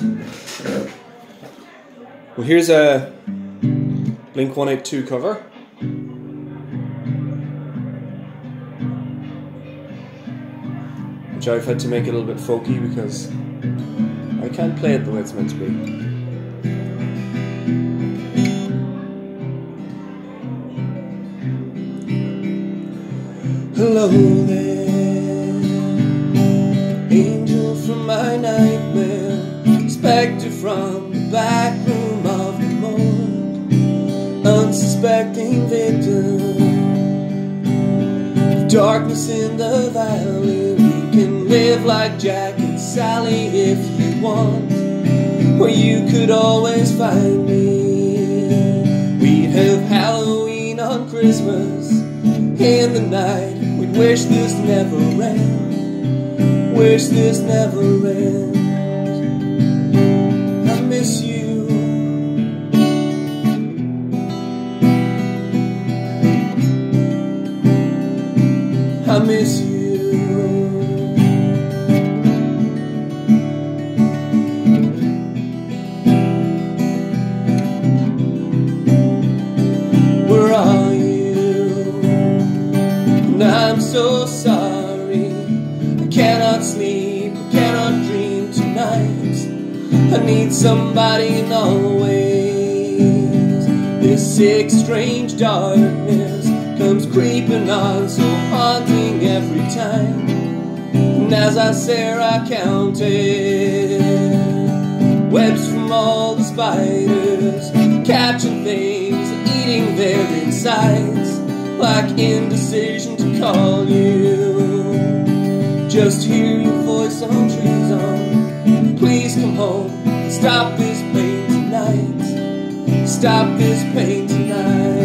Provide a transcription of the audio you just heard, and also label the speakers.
Speaker 1: Well, here's a Blink 182 cover. Which I've had to make a little bit folky because I can't play it the way it's meant to be. Hello there, angel from my spectre from the back room of the morgue, unsuspecting victim darkness in the valley. We can live like Jack and Sally if you want, where you could always find me. We'd have Halloween on Christmas in the night. We'd wish this never ends. Wish this never ends. I miss you. I miss you. Where are you? And I'm so sorry. I cannot sleep, I need somebody in always. This sick, strange darkness comes creeping on, so haunting every time. And as I stare, I counted webs from all the spiders, catching things, eating their insides, like indecision to call you. Just hear your voice stop this pain tonight. Stop this pain tonight.